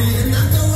and I don't